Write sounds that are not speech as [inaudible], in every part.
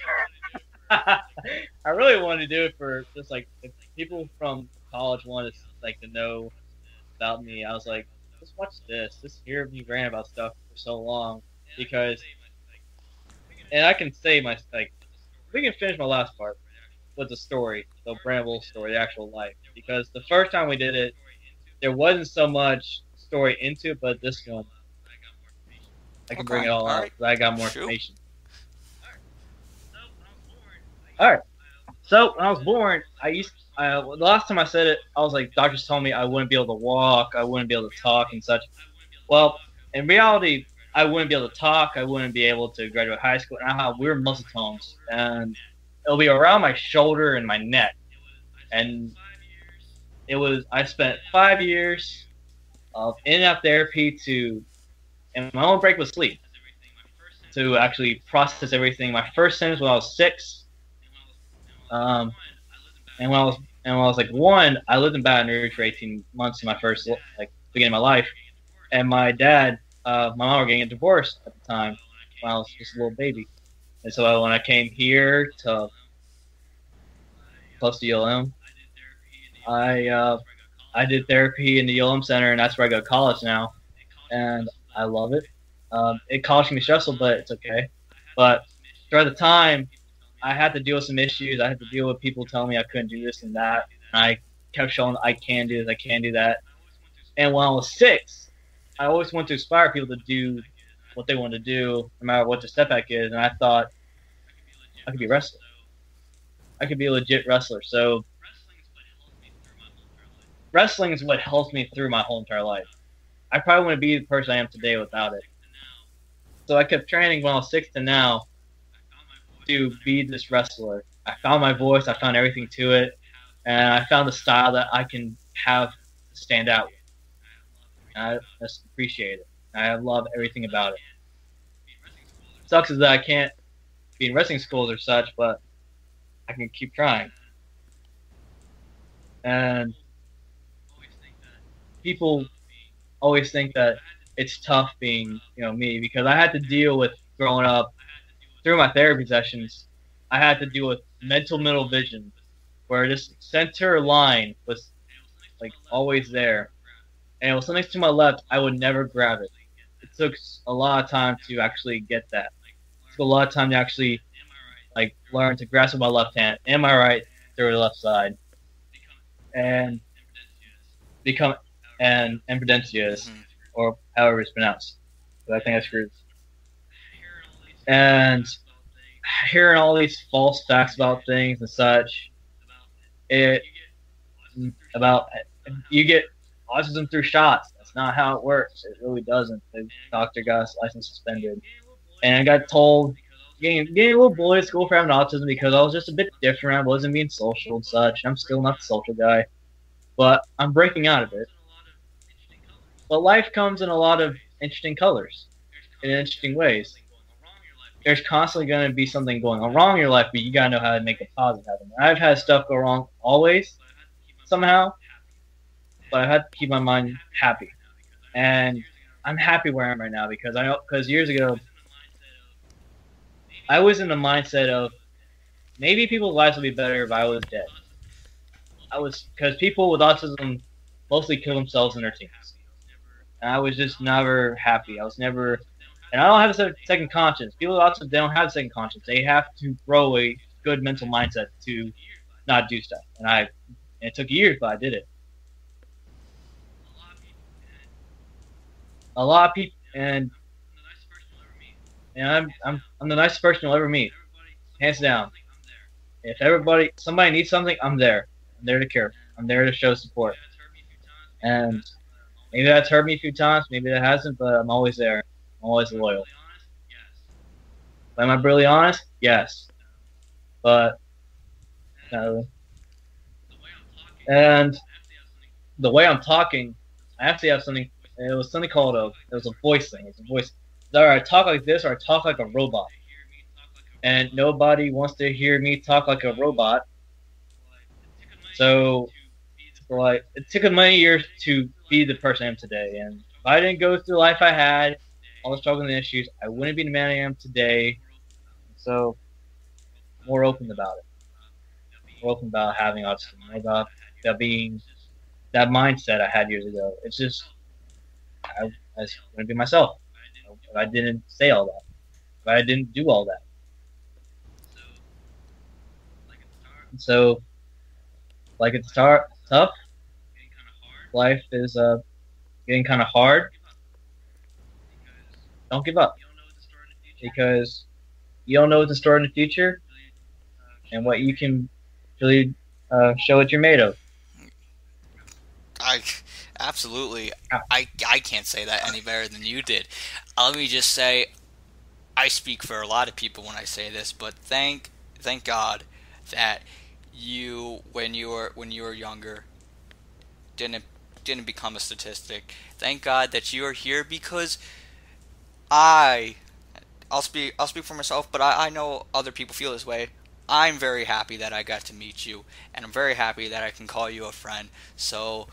[laughs] I really wanted to do it for just like if people from college wanted to, like to know about me. I was like, just watch this, just hear me rant about stuff for so long because, and I can say my like, we can finish my last part with the story, the Bramble story, the actual life. Because the first time we did it, there wasn't so much story into it, but this one, I can Okay, bring it all all out. right. I got more Shoot. information. All right. So when I was born, I used uh, the last time I said it, I was like, doctors told me I wouldn't be able to walk, I wouldn't be able to talk and such. Well, in reality, I wouldn't be able to talk, I wouldn't be able to graduate high school, and I have weird muscle tones, and it'll be around my shoulder and my neck, and it was I spent five years of in and out therapy to, and my only break was sleep, to actually process everything. My first sentence when I was six. Um, and when I was and I was like one, I lived in Baton Rouge for 18 months in my first like beginning of my life, and my dad, uh, my mom were getting a divorce at the time when I was just a little baby, and so when I came here to close to ULM, I uh, I did therapy in the ULM Center, and that's where I go to college now, and I love it. Um, it college me stressful, but it's okay. But throughout the time, I had to deal with some issues. I had to deal with people telling me I couldn't do this and that. And I kept showing I can do this, I can do that. And when I was six, I always wanted to inspire people to do what they want to do, no matter what the setback is. And I thought I could be a wrestler. I could be a legit wrestler. So wrestling is what helps me through my whole entire life. I probably wouldn't be the person I am today without it. So I kept training when I was six to now to be this wrestler. I found my voice, I found everything to it, and I found the style that I can have stand out. I just appreciate it. I love everything about it. Sucks is that I can't be in wrestling schools or such, but I can keep trying. And people always think that it's tough being, you know, me because I had to deal with growing up through my therapy sessions. I had to deal with mental middle vision, where this center line was like always there, and it was something to my left. I would never grab it. It took a lot of time to actually get that. It took a lot of time to actually like learn to grasp with my left hand and my right through the left side, and become and impedencious Mhm. or however it's pronounced. But I think I screwed. And hearing all these false facts about things and such, it about you get autism through shots. That's not how it works. It really doesn't. The doctor got his license suspended, and I got told getting getting a little bullied at school for having autism because I was just a bit different. I wasn't being social and such. I'm still not the social guy, but I'm breaking out of it. But life comes in a lot of interesting colors, in interesting ways. There's constantly going to be something going on wrong in your life, but you got to know how to make it positive happen. I've had stuff go wrong always, somehow, but I've had to keep my mind happy. And I'm happy where I am right now because I know, because years ago, I was in the mindset of maybe people's lives would be better if I was dead. I was, because people with autism mostly kill themselves in their teens. And I was just never happy. I was never, and I don't have a second conscience. People autism, they don't have a second conscience. They have to grow a good mental mindset to not do stuff. And I, and it took years, but I did it. A lot of people, and and I'm I'm I'm the nicest person you'll ever meet, hands down. If everybody, somebody needs something, I'm there. I'm there to care. I'm there to show support. And maybe that's hurt me a few times, maybe that hasn't, but I'm always there. Always loyal. Am I really honest? Yes. But no. And the way I'm talking, I actually have something. It was something called a. It was a voice thing. It's a voice. Either I talk like this or I talk like a robot. And nobody wants to hear me talk like a robot. So, like, it took many years to be the person I am today. And if I didn't go through life I had, all the struggles and issues, I wouldn't be the man I am today. So, more open about it. More open about having autism, more about that being that mindset I had years ago. It's just I, I going to be myself. If I didn't say all that, if I didn't do all that. So, like it's tar- tough. Life is uh, getting kind of hard. Don't give up because you don't know what to store in the future and what you can really uh, show what you're made of. I absolutely. I I can't say that any better than you did. Uh, let me just say, I speak for a lot of people when I say this, but thank thank God that you when you were when you were younger didn't didn't become a statistic. Thank God that you are here because I I'll speak I'll speak for myself, but I, I know other people feel this way. I'm very happy that I got to meet you, and I'm very happy that I can call you a friend. So,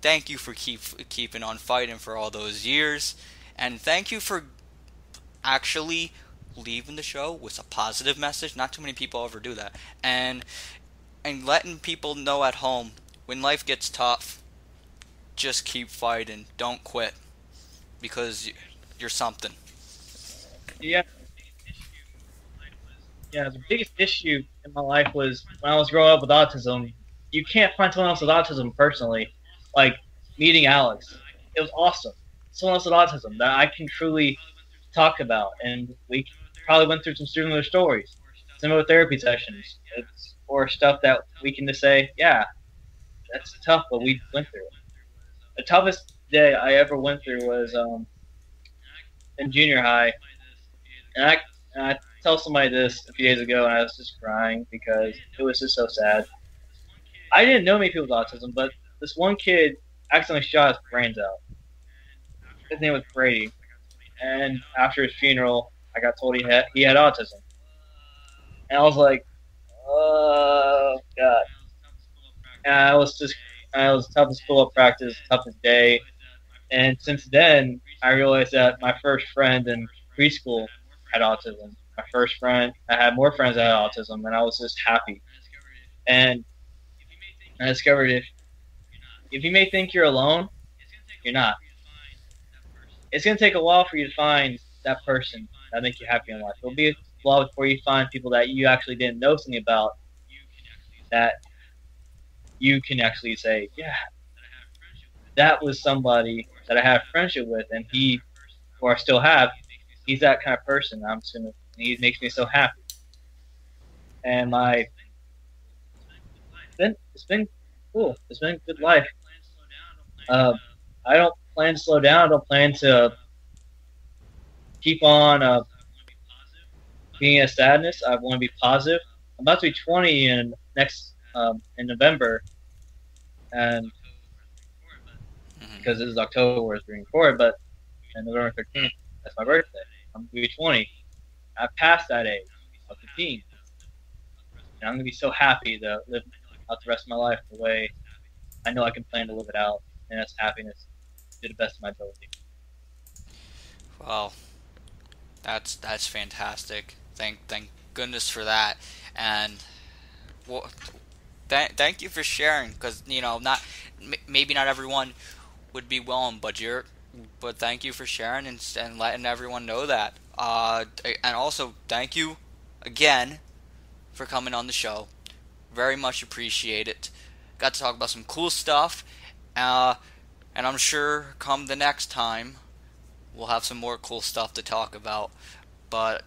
thank you for keep keeping on fighting for all those years, and thank you for actually leaving the show with a positive message. Not too many people ever do that, and and letting people know at home when life gets tough, just keep fighting. Don't quit because you're something. Yeah. Yeah, the biggest issue in my life was when I was growing up with autism. You can't find someone else with autism personally. Like meeting Alex, it was awesome. Someone else with autism that I can truly talk about, and we probably went through some similar stories, similar therapy sessions, it's, or stuff that we can just say, yeah, that's tough, but we went through it. The toughest day I ever went through was um, in junior high, and I, and I tell somebody this a few days ago, and I was just crying because it was just so sad. I didn't know many people with autism, but this one kid accidentally shot his brains out. His name was Brady, and after his funeral, I got told he had he had autism, and I was like, oh god. And I was just I was toughest pull up practice, toughest day, and since then I realized that my first friend in preschool had autism. My first friend, I had more friends that had autism, and I was just happy. And I discovered if if you may think you're alone, you're not. It's gonna take a while for you to find that person that make you happy in life. It'll be a while before you find people that you actually didn't know something about that you can actually say, yeah, that was somebody that I have friendship with, and he, or I still have, he's that kind of person. I'm gonna, he makes me so happy. And my, it's been, it's been cool. It's been good life. Uh, I don't plan to slow down. I don't plan to keep on uh, being a sadness. I want to be positive. I'm about to be 20 in next um, in November, and because this is October, we're being recorded, but on November 13th, that's my birthday. I'm gonna be 20. I passed that age of 15, and I'm gonna be so happy to live out the rest of my life the way I know I can plan to live it out, and that's happiness to the best of my ability. Well, that's that's fantastic. Thank thank goodness for that, and well, th- thank you for sharing because you know not maybe not everyone would be willing, but you're but thank you for sharing and, and letting everyone know that. Uh, and also thank you again for coming on the show. Very much appreciate it. Got to talk about some cool stuff. Uh, and I'm sure come the next time we'll have some more cool stuff to talk about. But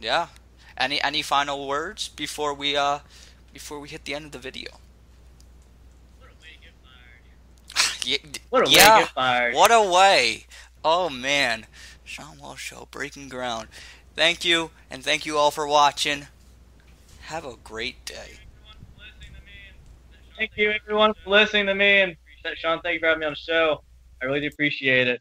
yeah, any any final words before we uh before we hit the end of the video? yeah, what a yeah, way to get fired. What a way. Oh man. Sean Walsh Show, breaking ground. Thank you, and thank you all for watching. Have a great day. Thank you everyone for listening to me and Sean, thank you for having me on the show. I really do appreciate it.